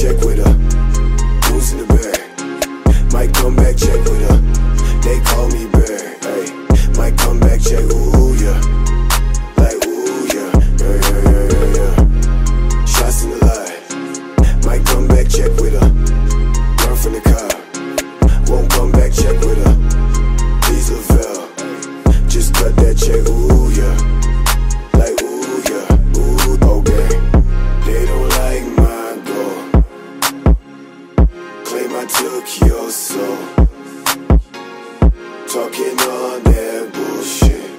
check with her. Who's in the bag? Might come back, check with her. They call me Bear. Hey, might come back, check. Ooh yeah, like ooh yeah, yeah yeah yeah yeah yeah. Shots in the line. Might come back, check with her. Run from the car. Won't come back, check with. Tokyo slow. Talking all that bullshit.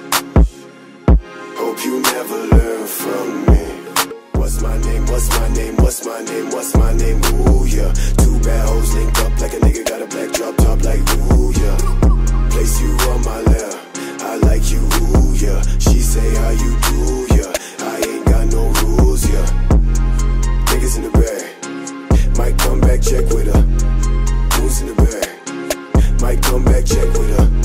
Hope you never learn from me. What's my name? What's my name? What's my name? What's my name? Ooh. might come back, check with her.